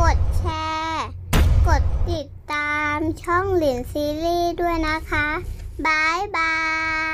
กดแชร์ กดติดตามช่องหลินซีรีส์ด้วยนะคะบายบาย